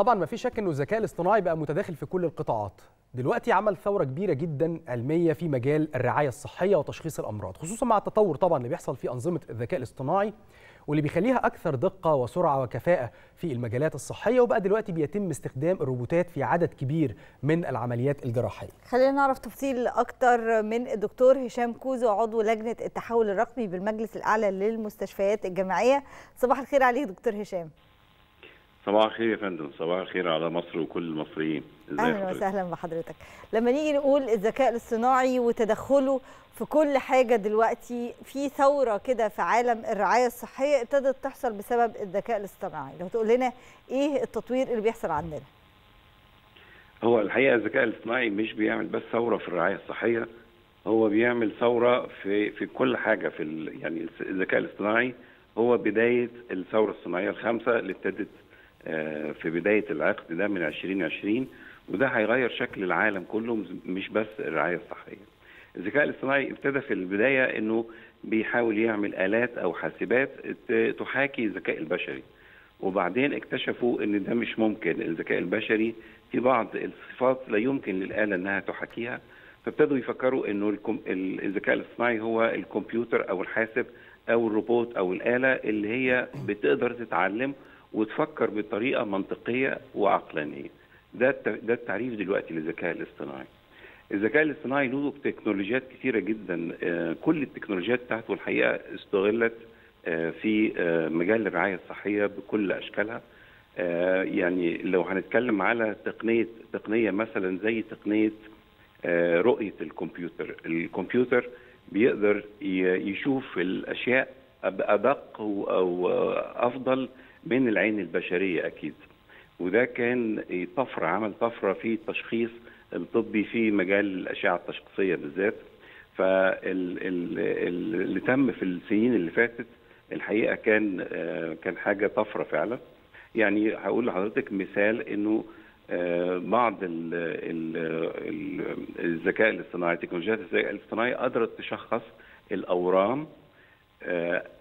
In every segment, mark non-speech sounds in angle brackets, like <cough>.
طبعا ما في شك إنه الذكاء الاصطناعي بقى متداخل في كل القطاعات. دلوقتي عمل ثورة كبيرة جدا علمية في مجال الرعاية الصحية وتشخيص الأمراض خصوصا مع التطور طبعا اللي بيحصل في أنظمة الذكاء الاصطناعي واللي بيخليها أكثر دقة وسرعة وكفاءة في المجالات الصحية وبقى دلوقتي بيتم استخدام الروبوتات في عدد كبير من العمليات الجراحية. خلينا نعرف تفصيل أكتر من الدكتور هشام كوزو عضو لجنة التحول الرقمي بالمجلس الأعلى للمستشفيات الجامعية. صباح الخير عليك دكتور هشام. صباح الخير يا فندم. صباح الخير على مصر وكل المصريين. أهلا وسهلا بحضرتك. لما نيجي نقول الذكاء الاصطناعي وتدخله في كل حاجة دلوقتي في ثورة كده في عالم الرعاية الصحية ابتدت تحصل بسبب الذكاء الاصطناعي. لو تقول لنا إيه التطوير اللي بيحصل عندنا؟ هو الحقيقة الذكاء الاصطناعي مش بيعمل بس ثورة في الرعاية الصحية هو بيعمل ثورة في في كل حاجة في ال يعني الذكاء الاصطناعي. هو بداية الثورة الصناعية الخامسة اللي ابتدت في بداية العقد ده من 2020 وده هيغير شكل العالم كله مش بس الرعاية الصحية. الذكاء الاصطناعي ابتدى في البداية إنه بيحاول يعمل آلات أو حاسبات تحاكي الذكاء البشري. وبعدين اكتشفوا إن ده مش ممكن الذكاء البشري في بعض الصفات لا يمكن للآلة إنها تحاكيها فابتدوا يفكروا إنه الذكاء الاصطناعي هو الكمبيوتر أو الحاسب أو الروبوت أو الآلة اللي هي بتقدر تتعلم وتفكر بطريقة منطقية وعقلانية. ده ده التعريف دلوقتي للذكاء الاصطناعي. الذكاء الاصطناعي له تكنولوجيات كثيره جدا كل التكنولوجيات بتاعته الحقيقة استغلت في مجال الرعاية الصحية بكل أشكالها. يعني لو هنتكلم على تقنية تقنية مثلا زي تقنية رؤية الكمبيوتر، الكمبيوتر بيقدر يشوف الأشياء بادق أو أفضل من العين البشرية أكيد. وده كان طفرة عمل طفرة في التشخيص الطبي في مجال الأشعة التشخيصية بالذات. فاللي تم في السنين اللي فاتت الحقيقة كان كان حاجة طفرة فعلا. يعني هقول لحضرتك مثال إنه بعض ال ال الذكاء الاصطناعي تكنولوجيات الذكاء الاصطناعي قدرت تشخص الأورام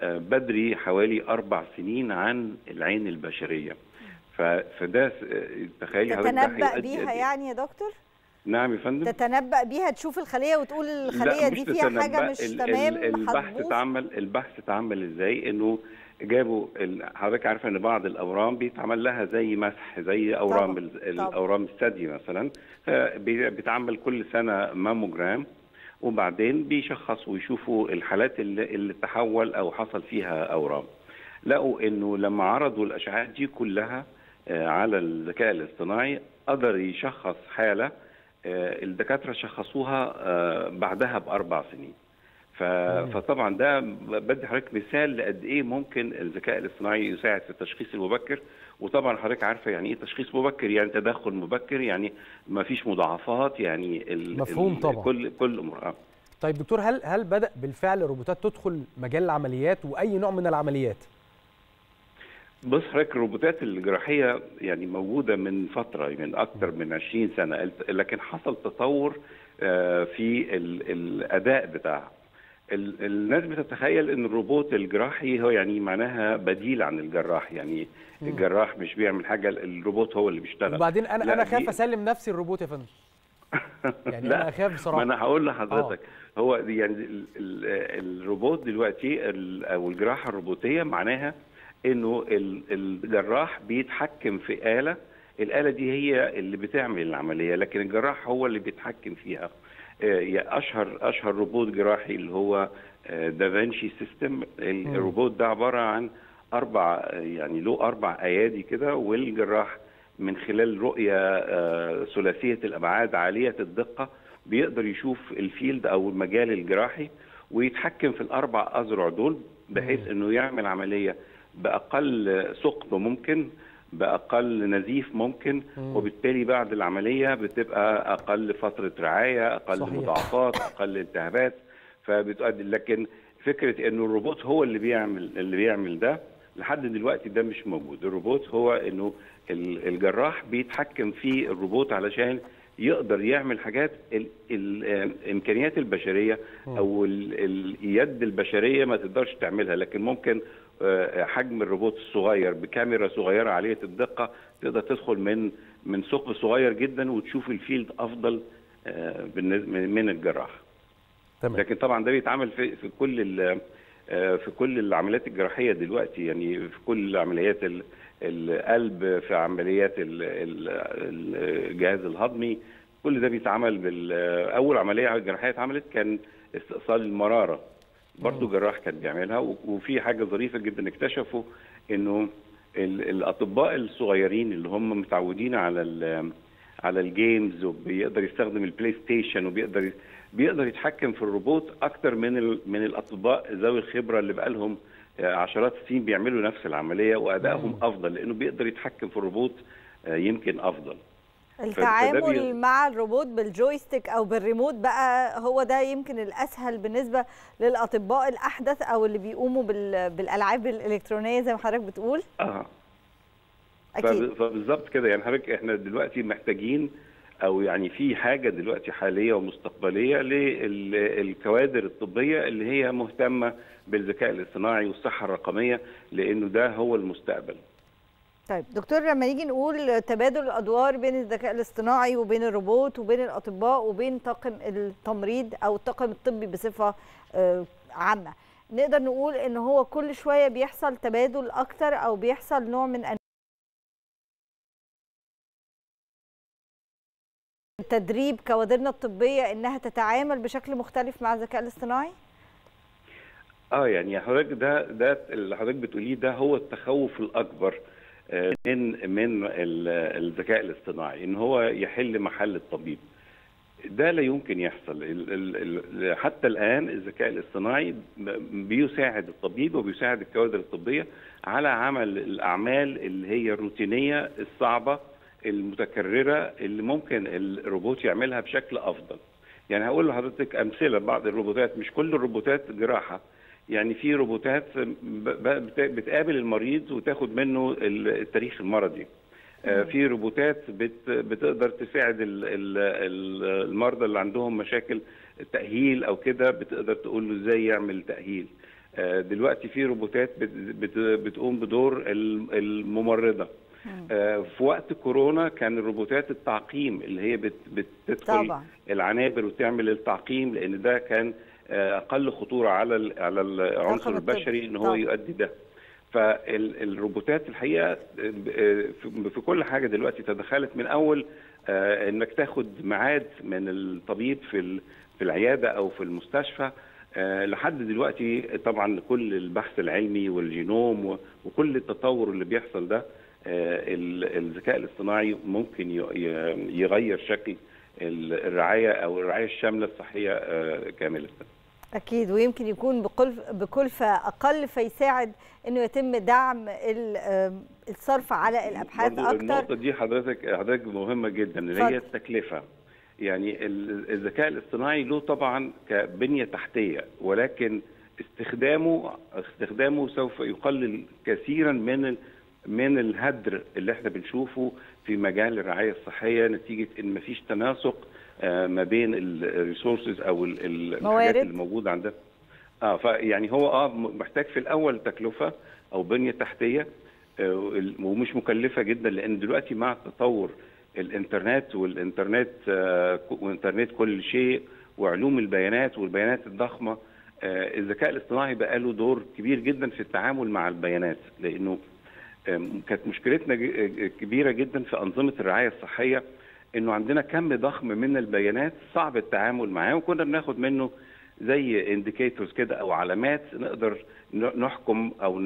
بدري حوالي أربع سنين عن العين البشرية. فده تخيلي تتنبأ بيها يعني يا دكتور؟ نعم يا فندم. تتنبأ بيها تشوف الخلية وتقول الخلية دي فيها حاجة مش تمام ال البحث اتعمل البحث اتعمل إزاي؟ إنه جابوا حضرتك عارفة إن بعض الأورام بيتعمل لها زي مسح زي أورام طبعا. الأورام الثدي مثلا. بيتعمل كل سنة ماموجرام. وبعدين بيشخصوا ويشوفوا الحالات اللي, اللي تحول أو حصل فيها أورام. لقوا إنه لما عرضوا الاشعاعات دي كلها على الذكاء الاصطناعي قدر يشخص حالة الدكاترة شخصوها بعدها بأربع سنين. فطبعا ده بدي حضرتك مثال لقد إيه ممكن الذكاء الاصطناعي يساعد في التشخيص المبكر. وطبعا حضرتك عارفة يعني إيه تشخيص مبكر يعني تدخل مبكر يعني ما فيش مضاعفات يعني مفهوم طبعا. كل كل أمور طيب دكتور هل هل بدأ بالفعل الروبوتات تدخل مجال العمليات وأي نوع من العمليات؟ بص حضرتك الروبوتات الجراحية يعني موجودة من فترة من أكثر من 20 سنة لكن حصل تطور في الأداء بتاعها. الناس بتتخيل إن الروبوت الجراحي هو يعني معناها بديل عن الجراح. يعني مم. الجراح مش بيعمل حاجة الروبوت هو اللي بيشتغل. وبعدين أنا أنا خايف أسلم نفسي الروبوت يا فندم. <laughs> يعني لا أنا أخاف بصراحة. ما أنا هقول لحضرتك. آه. هو يعني ال ال الروبوت دلوقتي أو الجراحة الروبوتية معناها إنه الجراح بيتحكم في آلة الآلة دي هي اللي بتعمل العملية لكن الجراح هو اللي بيتحكم فيها. أشهر أشهر روبوت جراحي اللي هو دافنشي system. الروبوت ده عبارة عن أربع يعني له أربع أيادي كده والجراح من خلال رؤية ثلاثية الأبعاد عالية الدقة بيقدر يشوف ال field أو المجال الجراحي ويتحكم في الأربع أذرع دول بحيث إنه يعمل عملية بأقل ثقب ممكن بأقل نزيف ممكن مم. وبالتالي بعد العملية بتبقى أقل فترة رعاية أقل صحيح. مضاعفات أقل التهابات فبتؤدي لكن فكرة إنه الروبوت هو اللي بيعمل اللي بيعمل ده لحد دلوقتي ده مش موجود الروبوت هو إنه الجراح بيتحكم في الروبوت علشان يقدر يعمل حاجات ال ال الإمكانيات البشرية أو ال اليد البشرية ما تقدرش تعملها. لكن ممكن آه، حجم الروبوت الصغير بكاميرا صغيرة عاليه الدقه تقدر تدخل من من ثقب صغير جدا وتشوف الفيلد أفضل آه، من الجراح. تمام. لكن طبعا ده بيتعمل في في كل آه، في كل العمليات الجراحية دلوقتي. يعني في كل عمليات ال- القلب في عمليات ال- ال- الجهاز الهضمي. كل ده بيتعمل بال أول عملية جراحية اتعملت كان استئصال المرارة. برضه جراح كان بيعملها وفي حاجة ظريفة جدا اكتشفوا إنه ال- الأطباء الصغيرين اللي هم متعودين على على ال games وبيقدر يستخدم البلاي ستيشن وبيقدر بيقدر يتحكم في الروبوت أكتر من من الأطباء ذوي الخبرة اللي بقالهم عشرات السنين بيعملوا نفس العملية وأدائهم أفضل لأنه بيقدر يتحكم في الروبوت آه، يمكن أفضل. التعامل بي- مع الروبوت بال joystick أو بالريموت بقى هو ده يمكن الأسهل بالنسبة للأطباء الأحدث أو اللي بيقوموا بال- بالألعاب الإلكترونية زي ما حضرتك بتقول؟ آه أكيد. فب- فبالظبط كده. يعني حضرتك إحنا دلوقتي محتاجين أو يعني في حاجة دلوقتي حالية ومستقبلية للكوادر الطبية اللي هي مهتمة بالذكاء الاصطناعي والصحة الرقمية لأنه ده هو المستقبل. طيب دكتور لما نيجي نقول تبادل الأدوار بين الذكاء الاصطناعي وبين الروبوت وبين الأطباء وبين طاقم التمريض أو الطاقم الطبي بصفة آه، عامة نقدر نقول إن هو كل شوية بيحصل تبادل أكتر أو بيحصل نوع من تدريب كوادرنا الطبية إنها تتعامل بشكل مختلف مع الذكاء الاصطناعي آه يعني حضرتك ده ده اللي حضرتك بتقوليه ده هو التخوف الأكبر آه، من من ال- الذكاء الاصطناعي إن هو يحل محل الطبيب. ده لا يمكن يحصل حتى الآن الذكاء الاصطناعي بيساعد الطبيب وبيساعد الكوادر الطبية على عمل الأعمال اللي هي الروتينية الصعبة المتكررة اللي ممكن الروبوت يعملها بشكل أفضل. يعني هقول لحضرتك أمثلة بعض الروبوتات مش كل الروبوتات جراحة. يعني في روبوتات بتقابل المريض وتاخد منه التاريخ المرضي. آه، في روبوتات بت بتقدر تساعد ال- ال- ال- المرضى اللي عندهم مشاكل تأهيل أو كده بتقدر تقول له إزاي يعمل تأهيل. آه، دلوقتي في روبوتات بت بت بتقوم بدور ال- الممرضة. آه، في وقت كورونا كان الروبوتات التعقيم اللي هي بت بتدخل طبعا العنابر وتعمل التعقيم لأن ده كان آه، أقل خطورة على على العنصر. البشري إن هو طبعا. يؤدي ده فالروبوتات الحقيقة آه، في كل حاجة دلوقتي تدخلت من أول آه، إنك تاخد ميعاد من الطبيب في في العيادة أو في المستشفى آه، لحد دلوقتي طبعا كل البحث العلمي والجينوم وكل التطور اللي بيحصل ده آه، الذكاء الاصطناعي ممكن يغير شكل ال- الرعاية أو الرعاية الشاملة الصحية آه، كاملة. أكيد ويمكن يكون بكلف بكلفة أقل فيساعد إنه يتم دعم آم، الصرف على الأبحاث أكتر النقطة دي حضرتك حضرتك مهمة جدا اللي. هي التكلفة. يعني ال- الذكاء الاصطناعي له طبعا كبنية تحتية ولكن استخدامه استخدامه سوف يقلل كثيرا من من الهدر اللي إحنا بنشوفه في مجال الرعاية الصحية نتيجة إن مفيش تناسق آه، ما بين الريسورسز أو ال- ال- الحاجات. اللي موجودة عندنا. آه فيعني هو آه محتاج في الأول تكلفة أو بنية تحتية آه، ومش مكلفة جدا لأن دلوقتي مع تطور الإنترنت والإنترنت آه، وإنترنت كل شيء وعلوم البيانات والبيانات الضخمة آه، الذكاء الاصطناعي بقى له دور كبير جدا في التعامل مع البيانات لأنه كانت مشكلتنا ج- كبيرة جدا في أنظمة الرعاية الصحية إنه عندنا كم ضخم من البيانات صعب التعامل معاه وكنا بناخد منه زي انديكيتورز كده أو علامات نقدر نحكم أو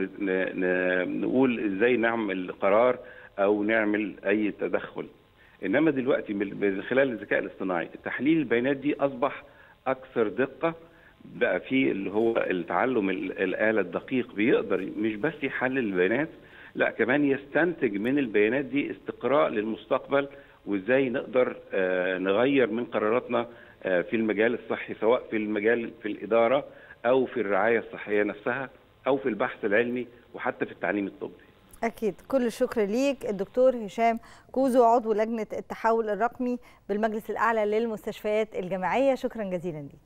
نقول إزاي نعمل قرار أو نعمل أي تدخل. إنما دلوقتي من خلال الذكاء الاصطناعي تحليل البيانات دي أصبح أكثر دقة بقى في اللي هو التعلم ال- الآلة الدقيق بيقدر مش بس يحلل البيانات لا كمان يستنتج من البيانات دي استقراء للمستقبل وإزاي نقدر آه، نغير من قراراتنا آه، في المجال الصحي سواء في المجال في الإدارة أو في الرعاية الصحية نفسها أو في البحث العلمي وحتى في التعليم الطبي. أكيد. كل الشكر ليك الدكتور هشام كوزو عضو لجنة التحول الرقمي بالمجلس الأعلى للمستشفيات الجامعية. شكرا جزيلا ليك.